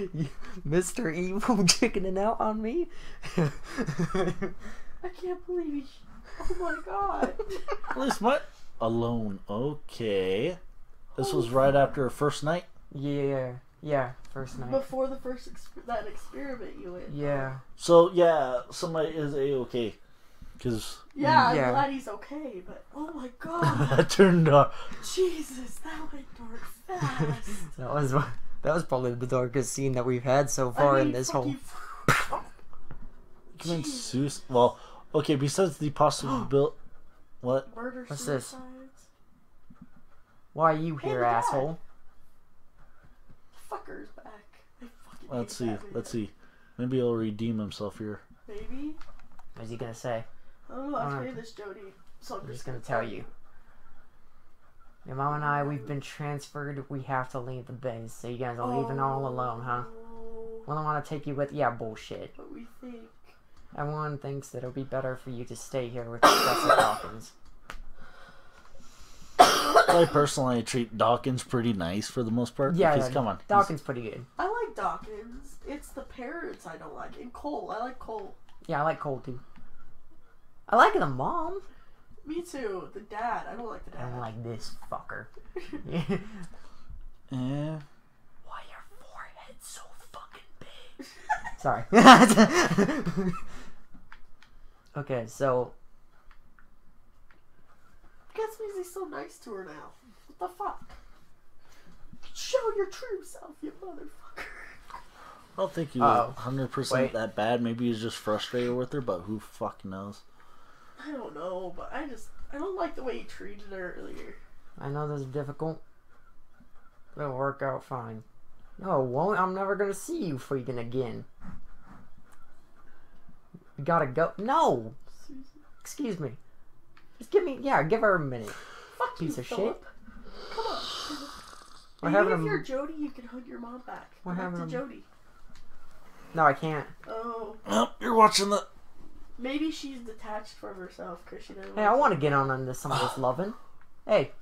Mr. Evil chickening out on me? I can't believe he. Oh my god. At least what? Alone. Okay. This was oh. right after her first night. yeah, yeah, first night. Before the first exp- that experiment you went. Yeah. So yeah, somebody is a okay. Because Yeah, mm, I'm Yeah. glad he's okay, but oh my god. that turned dark. Jesus, that went dark fast. That was one- that was probably the darkest scene that we've had so far I in this whole. fucking- commit suicide. Well, okay. Besides the possible, what? Murder What's this? suicides. Why are you Hey, here, the asshole? Fucker's back. I fucking Let's see. that. Let's see. Maybe he'll redeem himself here. Maybe. What's he gonna say? I don't know. I'll tell you this, Jodie. So I'm, I'm just gonna tell you. Your mom and I, we've been transferred. We have to leave the base, so you guys are leaving all oh. alone, huh? Oh, Well, I want to take you with. Yeah, bullshit. What we think. Everyone thinks that it'll be better for you to stay here with Professor Dawkins. I personally treat Dawkins pretty nice for the most part. Yeah, because yeah, come on, he's- Dawkins pretty good. I like Dawkins. It's the parents I don't like. And Cole. I like Cole. Yeah, I like Cole too. I like the mom. Me too. The dad. I don't like the dad. I don't like this fucker. Eh. Why your forehead's so fucking big? Sorry. okay, so Guess means he's so nice to her now. What the fuck? Show your true self, you motherfucker. I don't think he Uh-oh. hundred percent Wait. that bad. Maybe he's just frustrated with her, but who fuck knows? I don't know, but I just I don't like the way he treated her earlier. I know this is difficult. It'll work out fine. No, it won't. I'm never gonna see you freaking again. We gotta go. No! Excuse me. Just give me. Yeah, give her a minute. Fuck Piece you, of shit. Come on. We're Maybe having if a- you're Jodie, you can hug your mom back. We're back having to a- Jodie. No, I can't. Oh, Well, you're watching the. Maybe she's detached from herself because she doesn't. Hey, I want to get on into some of this loving. Hey,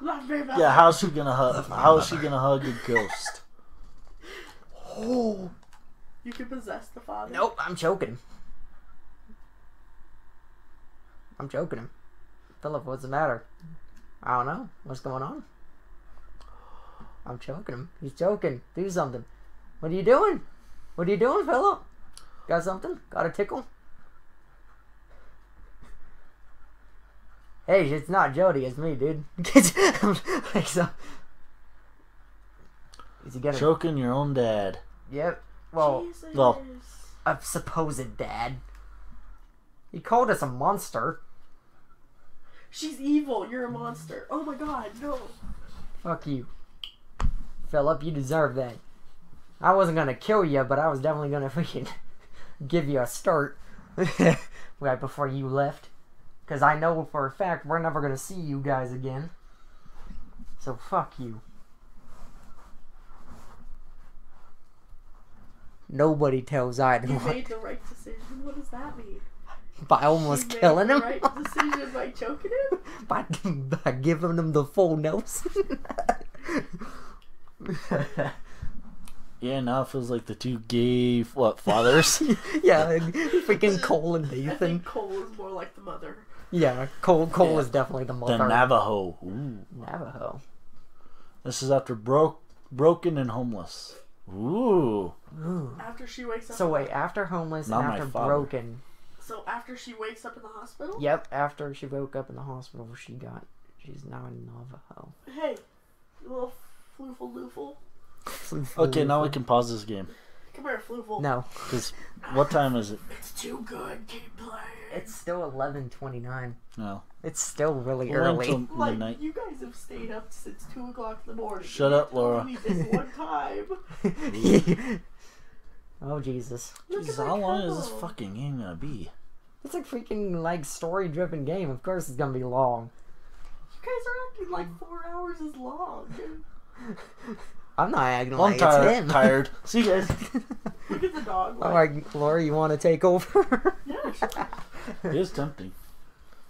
Love me, Yeah, how's she gonna hug? How is she gonna hug a ghost? oh You can possess the father. nope, I'm choking him. I'm choking him. Philip, what's the matter? I don't know. What's going on? I'm choking him. He's choking. Do something. What are you doing? What are you doing, Philip? Got something? Got a tickle? Hey, it's not Jodie, it's me, dude. Like, so- Is he gonna? Choking your own dad. Yep. Well, Jesus. well. a supposed dad. He called us a monster. She's evil. You're a monster. Oh my god, no. Fuck you. Philip, you deserve that. I wasn't gonna kill you, but I was definitely gonna freaking give you a start right before you left. Because I know for a fact we're never gonna see you guys again. So fuck you. Nobody tells You Aiden made the right decision. What does that mean? by almost You made killing the him. Right decision by choking him. by, by giving them the full nose. Yeah, now it feels like the two gay what fathers. yeah, freaking Cole and I Nathan. think Cole is more like the mother. Yeah, Cole Cole Yeah. is definitely the mother. the. Navajo. Ooh. Navajo. This is after broke, broken and homeless. Ooh. Ooh. After she wakes up. So wait, after homeless Not and after broken. So after she wakes up in the hospital. Yep, after she woke up in the hospital, she got. She's now in Navajo. Hey, you little floofle loofle. Okay, now we can pause this game. Come here, floofle. No, Because what time is it? It's too good. Keep playing. it's still eleven twenty nine. No. It's still really We'll early. until Like you guys have stayed up since two o'clock in the morning. Shut up, told Laura. Me this one time. oh Jesus! Look Jesus, how long is this fucking game gonna be? It's a freaking like story driven game. Of course, it's gonna be long. You guys are acting like four hours is long. I'm not acting I'm like tired. it's him. Tired. See you guys. Look at the dog. Like, All right, Laura, you want to take over? Yeah, sure. It is tempting.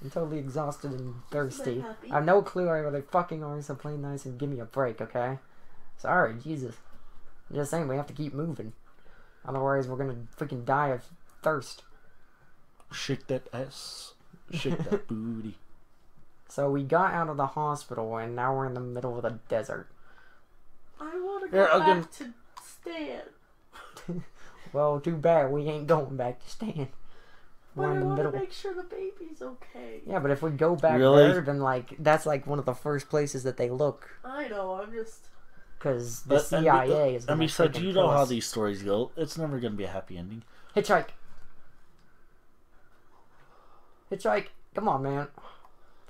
I'm totally exhausted and thirsty. I have no clue where they fucking are, so play nice and give me a break, okay? Sorry, Jesus. I'm just saying we have to keep moving. Otherwise, we're gonna freaking die of thirst. Shake that ass. Shake that booty. So we got out of the hospital, and now we're in the middle of the desert. I want to go back to Stan. Well, too bad we ain't going back to Stan. But We're I in the want to middle. make sure the baby's okay. Yeah, but if we go back Really? there, then like that's like one of the first places that they look, I know. I'm just. because the But- and be- CIA is. And gonna besides, freaking you kill know how these stories go. It's never going to be a happy ending. Hitchhike. Hitchhike. Come on, man.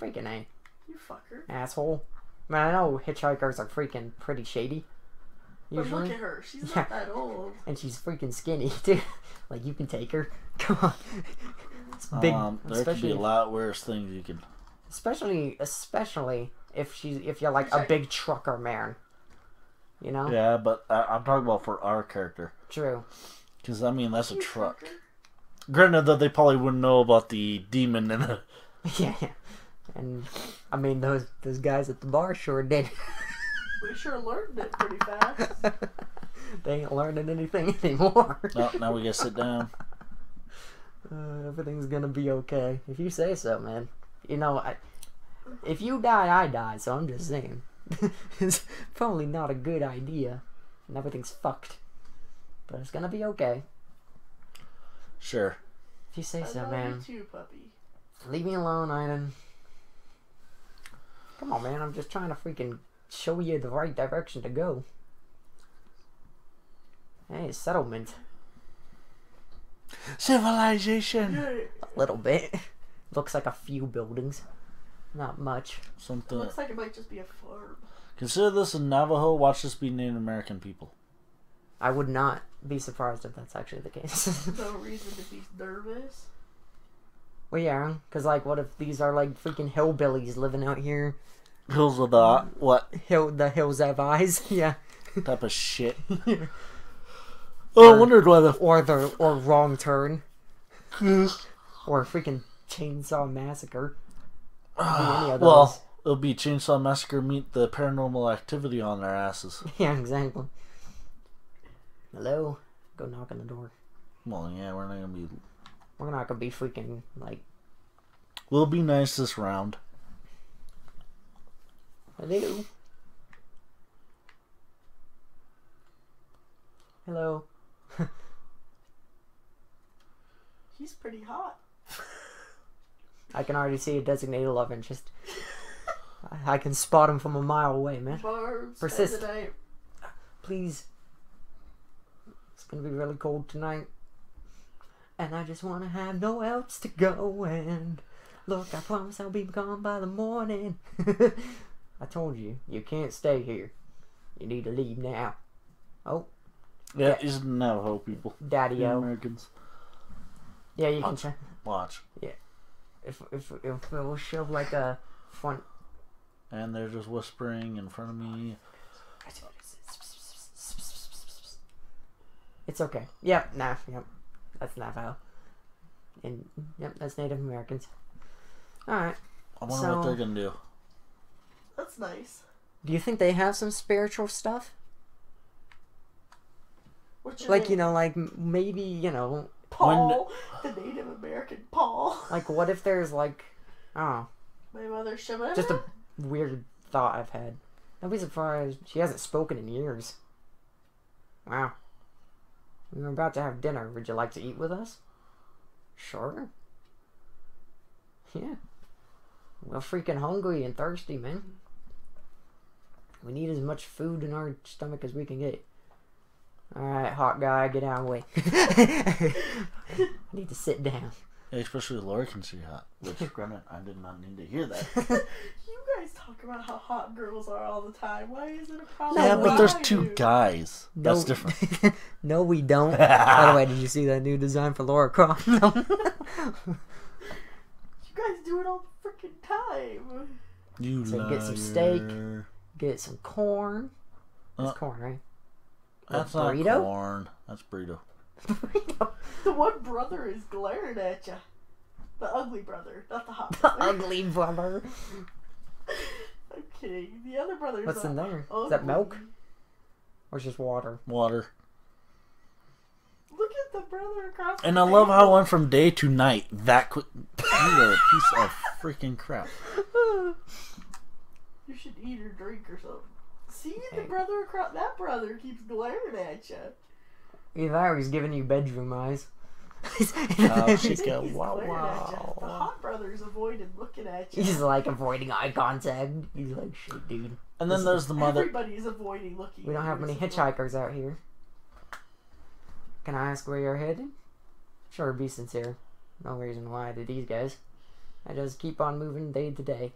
Freaking A. You fucker. Asshole. Man, I know hitchhikers are freaking pretty shady. But look Usually. at her. She's Yeah. not that old. And she's freaking skinny, too. like, you can take her. Come on. It's big. um, there could be especially, a lot worse things you could. especially, especially if she's, if you're like a big trucker man. You know? Yeah, but I, I'm talking about for our character. True. Because, I mean, that's a truck. fucker. Granted, that they probably wouldn't know about the demon and the. yeah, yeah. And, I mean, those, those guys at the bar sure did. We sure learned it pretty fast. they ain't learning anything anymore. No, now we gotta sit down. Uh, everything's gonna be okay if you say so, man. You know, I, if you die, I die. So I'm just saying, it's probably not a good idea, and everything's fucked. But it's gonna be okay Sure. if you say I so, love man. you too, puppy. Leave me alone, Aiden. Come on, man. I'm just trying to freaking show you the right direction to go. Hey, settlement. Civilization! A little bit. Looks like a few buildings. Not much. Something. looks like it might just be a farm. Consider this a Navajo, watch this be Native American people. I would not be surprised if that's actually the case. No reason to be nervous. well, yeah, because, like, what if these are, like, freaking hillbillies living out here? Hills of the. What Hill, the hills have eyes? yeah. type of shit? Oh, I wondered why the. Or the, or wrong turn. Or freaking chainsaw massacre. Those. Well, it'll be Chainsaw Massacre meet the paranormal activity on their asses. Yeah, exactly. Hello? Go knock on the door. Well, yeah, we're not gonna be. We're not gonna be freaking, like, We'll be nice this round. Hello? Hello? He's pretty hot. I can already see a designated love interest. I- I can spot him from a mile away, man. Barbs. Persist. Please. It's gonna be really cold tonight. And I just wanna have no else to go and look, I promise I'll be gone by the morning. I told you, you can't stay here. You need to leave now. Oh, Yeah, Yeah. these are Navajo people. Daddy O. Americans. Yeah, you can Watch. try. Watch. If, if, if it'll show like a front. And they're just whispering in front of me. It's okay. Yep, nah, yep. That's Navajo. And, yep, that's Native Americans. Alright. I wonder So- what they're gonna do. That's nice. Do you think they have some spiritual stuff? Like, name? you know, like maybe, you know, Paul, the Native American Paul. like what if there's like, oh, My mother Shemana. just a weird thought I've had. I'd be surprised. She hasn't spoken in years. Wow. We were about to have dinner. Would you like to eat with us? Sure. Yeah. We're freaking hungry and thirsty, man. We need as much food in our stomach as we can get. Alright, hot guy, get out of the way. I need to sit down. Yeah, especially Laura can see hot. Which, granted, I did not need to hear that. You guys talk about how hot girls are all the time. Why is it a problem? yeah, but there's two do? guys. That's different. no, we don't. By the way, did you see that new design for Lara Croft? You guys do it all the freaking time. You So get some steak. Liar. Get some corn. It's Uh, corn, right? That's burrito? not corn. That's burrito. The one brother is glaring at you. The ugly brother, not the hot the brother. ugly brother. I'm. The other brother. What's in there? Is that milk? Or it's just water? Water. Look at the brother across. And the I love how it table. went from day to night that quick. You're a piece of freaking crap. You should eat or drink or something. See the brother across. That brother keeps glaring at you. Either that or he's giving you bedroom eyes. Oh, she He's go, wow, glaring. The wow. hot brother's avoiding looking at you. He's like avoiding eye contact. He's like, shit, dude. And then there's the mother. Everybody's avoiding looking. We don't have many It's like, hitchhikers out here. Can I ask where you're headed? Sure, be sincere. No reason why to these guys. I just keep on moving day to day.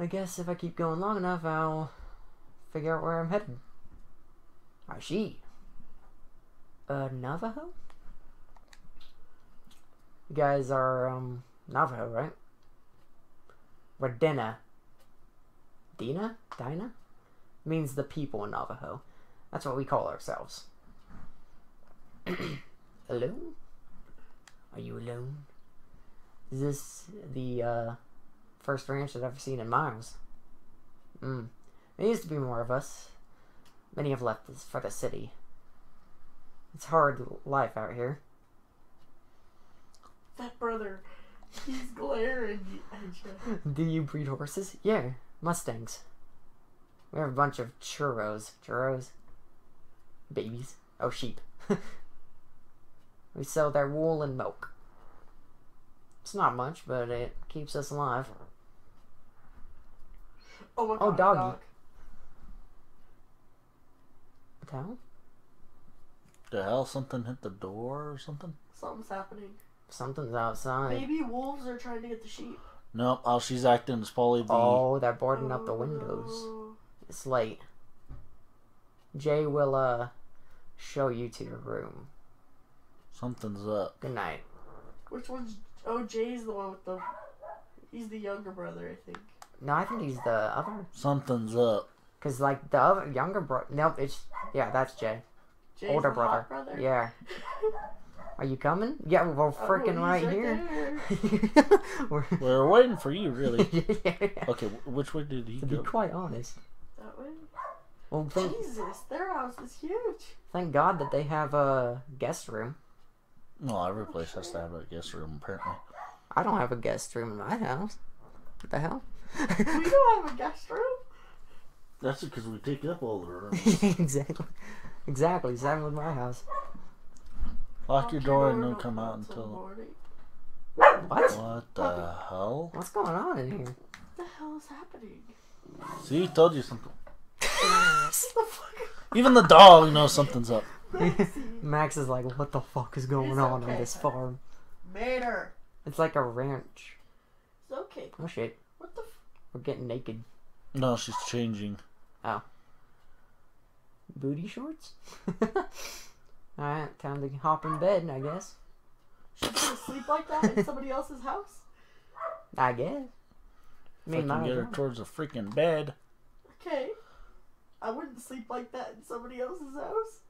I guess if I keep going long enough, I'll figure out where I'm headed. I see. A Navajo? You guys are, um, Navajo, right? We're Diné. Diné? Means the people in Navajo. That's what we call ourselves. alone? Are you alone? Is this the uh, first ranch that I've ever seen in miles? Hmm. There used to be more of us. Many have left this for the city. It's hard life out here. That brother, he's glaring at you. Do you breed horses? Yeah, Mustangs. We have a bunch of churros. Churros? Babies. Oh, sheep. we sell their wool and milk. It's not much, but it keeps us alive. Oh my god. Oh, doggy. Dog. What the hell? The hell? Something hit the door or something? Something's happening. Something's outside. Maybe wolves are trying to get the sheep. Nope. All she's acting is probably the. Oh, they're boarding up the windows. Oh. It's late. Jay will, uh, show you to your room. Something's up. Good night. Which one's? Oh, Jay's the one with the. He's the younger brother, I think. No, I think he's the other. Something's up. Cause like the other younger brother. Nope, it's yeah, that's Jay. Jay's Older the brother. hot brother. Yeah. Are you coming? Yeah, we're Oh, freaking he's right, here. we're We're waiting for you, really. yeah. Okay, which way did he To be quite honest, That way. well, thank Jesus, their house is huge. thank God that they have a guest room. Well, every place has to have a guest room, apparently. I don't have a guest room in my house. What the hell? We don't have a guest room. That's because we take up all the rooms. exactly. Exactly. Same with my house. Lock your door and don't don't come out until. What? What the hell? What's going on in here? What the hell is happening? See, told you something. What the fuck? Even the dog knows something's up. Max is like, what the fuck is going It's on on this farm? Mater. It's like a ranch. It's okay. Oh shit. What We're getting naked. No, she's changing. Oh. Booty shorts? Alright, time to hop in bed, I guess. She's gonna sleep like that in somebody else's house? I guess. I mean, Fucking might get her towards the freaking bed. Okay. I wouldn't sleep like that in somebody else's house.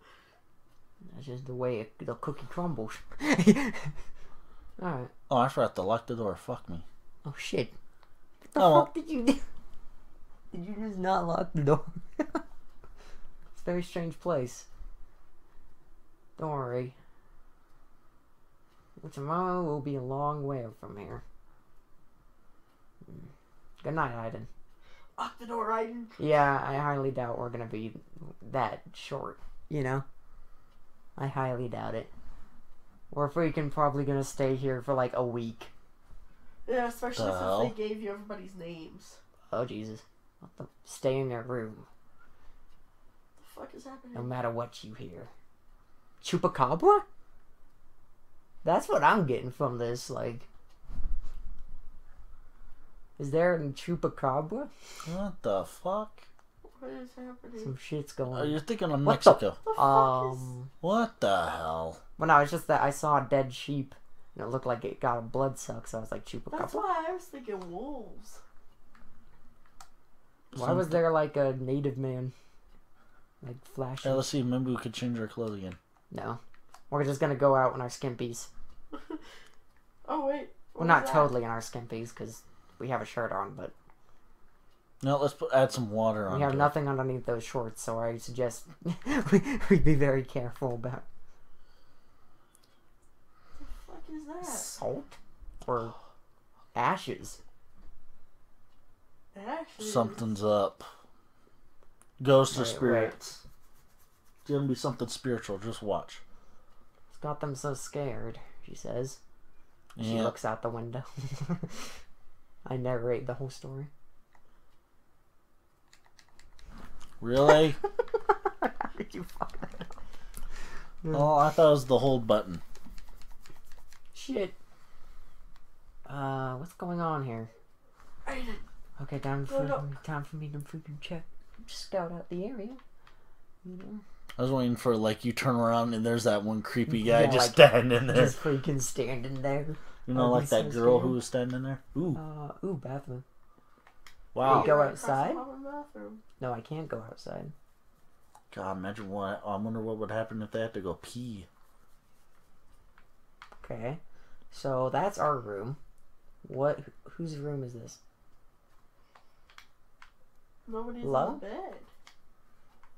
That's just the way it, the cookie crumbles. Alright. Oh, I forgot to lock the door. Fuck me. Oh shit. What the Oh, fuck did you do? Did you just not lock the door? it's a very strange place. Don't worry. Tomorrow will be a long way from here. Mm. Good night, Aiden. Lock the door, Aiden. Yeah, I highly doubt we're gonna be that short, you know? I highly doubt it. We're freaking probably gonna stay here for like a week. Yeah, especially The since hell? they gave you everybody's names. Oh, Jesus. What the? Stay in your room, The fuck is happening? no matter what you hear. Chupacabra? That's what I'm getting from this, like. Is there a chupacabra? What the fuck? what is happening? Some shit's going Oh, you're thinking of What the- Mexico. the fuck is? Um. What the hell? Well, no, it's just that I saw a dead sheep and it looked like it got a blood suck, so I was like, That's why I was thinking wolves. Why was there like a native man? Like flashing? Yeah, let's see. Maybe we could change our clothes again. No. We're just gonna go out in our skimpies. Oh wait. Well, what not that? totally in our skimpies, because we have a shirt on, but. No, let's put, add some water on. We have it. nothing underneath those shorts, so I suggest we, we be very careful about What the fuck is that? salt or ashes. Ashes. Something's up. Ghosts or Wait, wait. spirits. It's gonna be something spiritual. Just watch. It's got them so scared, she says. She Yeah. looks out the window. I narrate the whole story. Really? How did you fuck that up? oh, I thought it was the hold button. Shit. Uh, what's going on here? Okay, time for go. time for me to freaking check, Just scout out the area. You know, I was waiting for like you turn around and there's that one creepy guy Yeah, just like- standing there. just freaking standing there. You know, I'd like that so girl scared. who was standing there. Ooh, Uh, ooh, bathroom. wow. go right across the outside? bathroom. No, I can't go outside. God, imagine what. I wonder what would happen if they had to go pee. Okay, so that's our room. What? Whose room is this? Nobody's Hello? on the bed.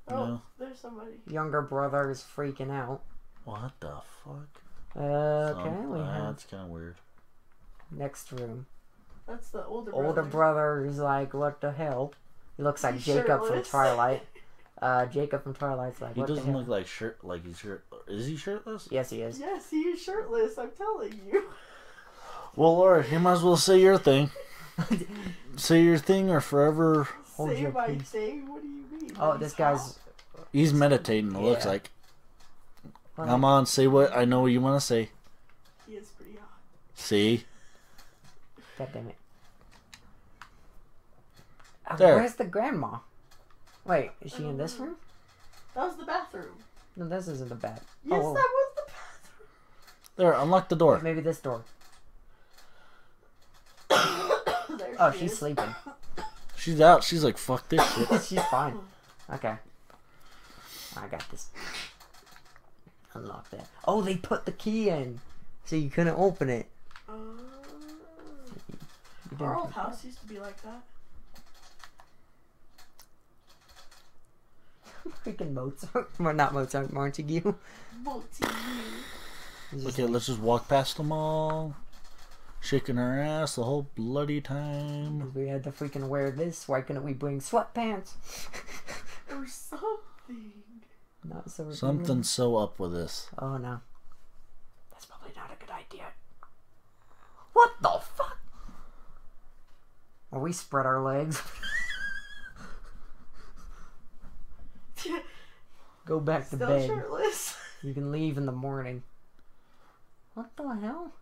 Oh, No. there's somebody. Younger brother is freaking out. What the fuck? Okay, Some- we have That's kind of weird. next room. That's the older brother. Older brother is like, what the hell? He looks like He's Jacob from. Twilight. Uh, Jacob from Twilight's like, He what doesn't hell? look like shirt. Like he's shirt. Is he shirtless? yes, he is. Yes, he is shirtless. I'm telling you. Well, Laura, you might as well say your thing. say your thing or forever. Hold Say your my peace. thing. What do you mean? Oh, He's this guy's. hot. He's meditating. It looks like. Well, Come on, say what I know what you want to say. He is pretty hot. See, God damn it. Uh, There. Where's the grandma? Wait, is she in this room? That was the bathroom. No, this isn't the bed. Yes, oh, that was the bathroom. there, unlock the door. maybe this door. there Oh, she she's is. sleeping. She's out. She's like, fuck this shit. She's fine. Okay. I got this. Unlock that. Oh, they put the key in, so you couldn't open it. Uh, You our old put house used to be like that. Freaking Mozart. Well, not Mozart, Montague. Multi. He's just Okay, let's just walk past them all, shaking her ass the whole bloody time. We had to freaking wear this. Why couldn't we bring sweatpants? Or something. Not so. weird. Something's so up with this. Oh no. That's probably not a good idea. What the fuck? Are we spread our legs? Go back to Still bed. shirtless. You can leave in the morning. What the hell?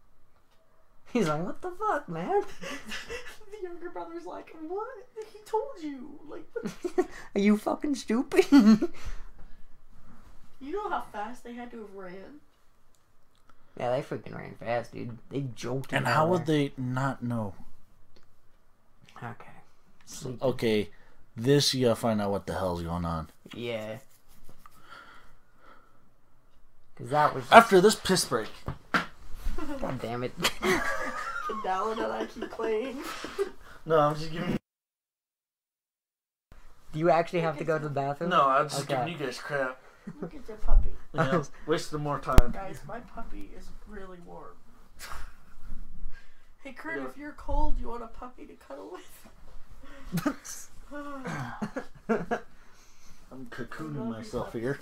He's like, what the fuck, man? the younger brother's like, what? He told you. Like, what? Are you fucking stupid? you know how fast they had to have ran? yeah, they freaking ran fast, dude. They jolted. And how of would there. they not know? Okay. Sleep. Okay, this you gotta find out what the hell's going on. Yeah. Cause that was just, After this piss break. God damn it. And Dallin and I keep playing. No, I'm just giving. Do you actually have to go to the bathroom? No, I'm just Okay. giving you guys crap. Look at your puppy. You know, wasting more time. Guys, my puppy is really warm. Hey Kurt, if you're cold, you want a puppy to cuddle with? I'm cocooning myself here.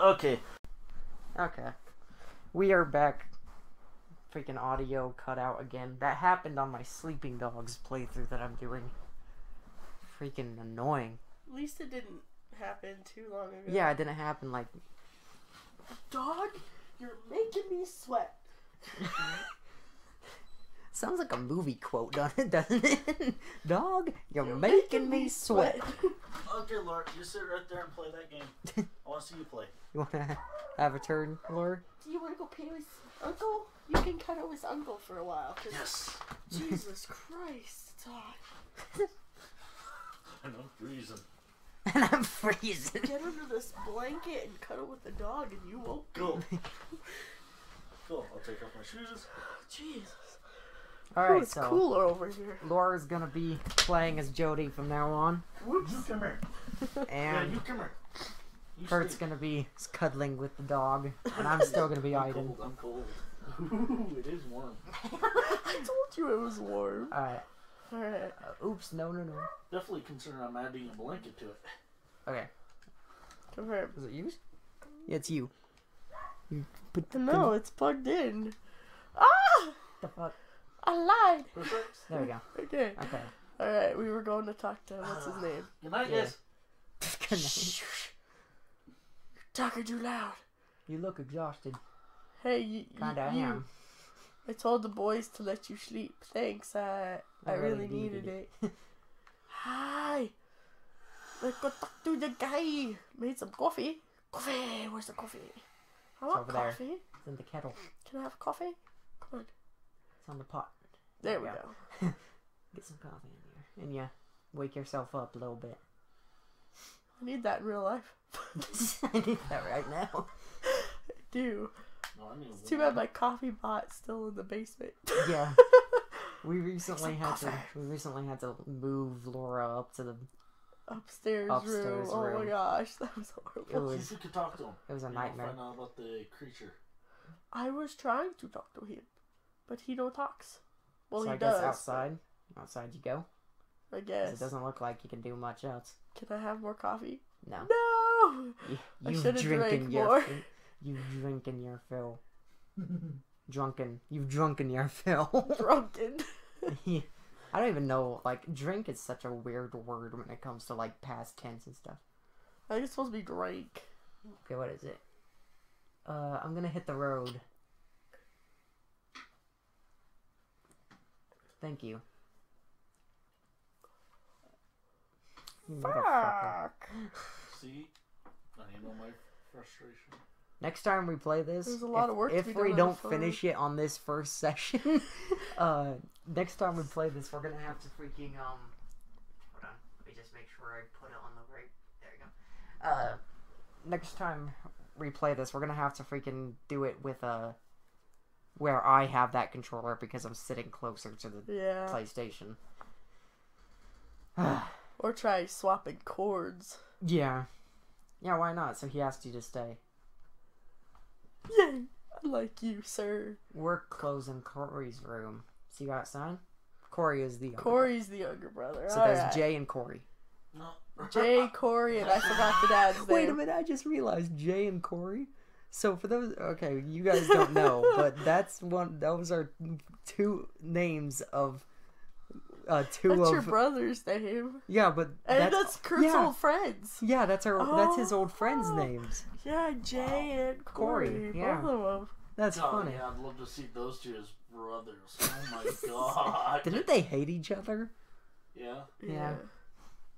Okay. Okay. We are back. Freaking audio cut out again. That happened on my Sleeping Dogs playthrough that I'm doing. Freaking annoying. At least it didn't happen too long ago. Yeah, it didn't happen like. Dog, you're making me sweat. Sounds like a movie quote, doesn't it? Doesn't it? Dog, you're, making, me sweat. Okay, Laura, you sit right there and play that game. I want to see you play. You wanna have a turn, Lord? Do you want to go play with Uncle? You can cuddle with Uncle for a while. 'cause Yes. Jesus Christ, dog. I'm freezing. And I'm freezing. Get under this blanket and cuddle with the dog, and you won't. Go. Go. I'll take off my shoes. Oh, Jesus. All Ooh, it's so cooler over here. Laura's gonna be playing as Jodie from now on, Whoops. You come here. Yeah, and you come here. You Kurt's stay. gonna be cuddling with the dog, and I'm still gonna be I'm Aiden. cold. I'm cold. Ooh, it is warm. I told you it was warm. All right. Alright. Uh, oops. No. No. No. Definitely consider I'm adding a blanket to it. Okay. Come here. Is it you? Yeah, it's you. You put the No, it's plugged in. Ah! the fuck. I lied. Perfect. There we go. Okay. Okay. Alright, we were going to talk to what's his ah, name? Good night, Yeah. guys. Good night. You're talking too loud. You look exhausted. Hey, you, Kinda you, am. I told the boys to let you sleep. Thanks. I I, I really, really needed, needed it. Hi. Let's go talk to the guy. Made some coffee. Coffee. Where's the coffee? I want over there. coffee. It's in the kettle. Can I have coffee? Come on. It's on the pot. There we Yeah. go. Get some coffee in here, and yeah, wake yourself up a little bit. I need that in real life. I need that right now. I do. No, I mean, It's too bad my coffee bot's still in the basement. Yeah. We recently some had to. We recently had to move Laura up to the. Upstairs, Upstairs room. Oh my gosh, that was It horrible. See was. if you could talk to him. It was a You nightmare. Find out about the creature. I was trying to talk to him, but he don't talks. Well, so he I guess does. outside. Outside you go. I guess. It doesn't look like you can do much else. Can I have more coffee? No. No. You, I you've should've drinking drank your. more. fi- You've drinking your fill. Drunken. You've drunken your fill. Drunken. Yeah. I don't even know. Like, drink is such a weird word when it comes to like past tense and stuff. I think it's supposed to be drank. Okay, what is it? Uh, I'm gonna hit the road. Thank you. You. Fuck. See? Now you know my frustration. Next time we play this, There's a lot if, of work if we don't finish it on this first session, uh, next time we play this, we're gonna have to freaking um. Hold on, let me just make sure I put it on the right. There you go. Uh, next time we play this, we're gonna have to freaking do it with uh, where I have that controller because I'm sitting closer to the Yeah. PlayStation. Or try swapping cords. yeah, yeah. Why not? So he asked you to stay. Yay! I like you, sir. We're closing Corey's room. See you outside. Corey is the younger Corey's the younger brother. So there's Alright. Jay and Corey. No. Jay, Corey, and I forgot the dad's name. Wait a minute, I just realized Jay and Corey. So for those, okay, you guys don't know, but that's one. Those are two names of uh two That's of your brother's name. yeah, but And that's, that's, Kurt's yeah, old friends. yeah, that's our that's his old friends' Oh. names. Yeah, Jay and Corey, Corey. yeah. Both of them. That's Oh, funny. yeah, I'd love to see those two as brothers. Oh my god. Didn't they hate each other? Yeah. Yeah.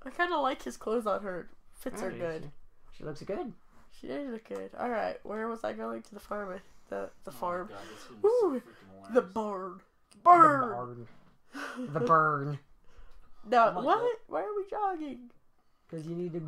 I kind of like his clothes on her. Fits her Nice. good. She looks good. She did look good. All right, where was I going to the farm? The the Oh my farm. God, this so The hilarious. barn. The Barn. The burn. No, Oh what? God. Why are we jogging? Because you need to